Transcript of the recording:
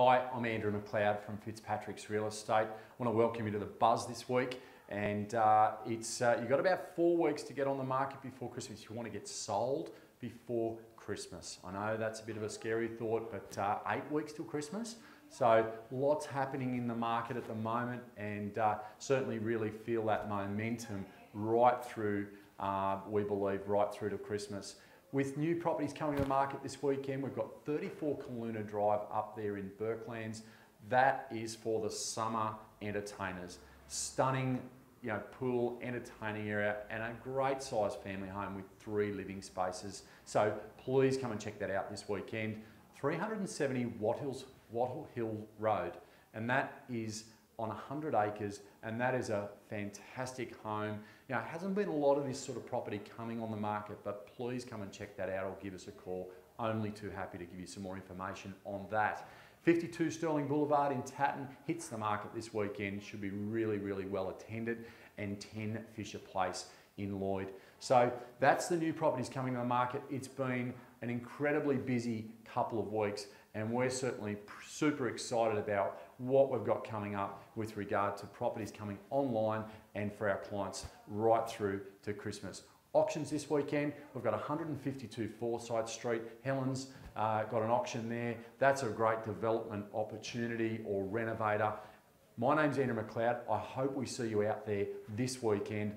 Hi, I'm Andrew McLeod from Fitzpatrick's Real Estate. I want to welcome you to the Buzz this week. And uh, it's uh, you've got about four weeks to get on the market before Christmas. You want to get sold before Christmas. I know that's a bit of a scary thought, but uh, eight weeks till Christmas. So lots happening in the market at the moment, and uh, certainly really feel that momentum right through. Uh, we believe right through to Christmas. With new properties coming to the market this weekend, we've got 34 Kaloona Drive up there in Bourkelands. That is for the summer entertainers. Stunning, you know, pool, entertaining area, and a great sized family home with three living spaces. So please come and check that out this weekend. 370 Wattle Wattle Hill Road, and that is on 100 acres, and that is a fantastic home. Now, it hasn't been a lot of this sort of property coming on the market, but please come and check that out or give us a call. Only too happy to give you some more information on that. 52 Stirling Boulevard in Tatton hits the market this weekend, should be really, really well attended, and 10 Fisher Place in Lloyd. So that's the new properties coming to the market. It's been an incredibly busy couple of weeks and we're certainly super excited about what we've got coming up with regard to properties coming online and for our clients right through to Christmas. Auctions this weekend, we've got 152 Forsyth Street. Helen's uh, got an auction there. That's a great development opportunity or renovator. My name's Andrew McLeod. I hope we see you out there this weekend.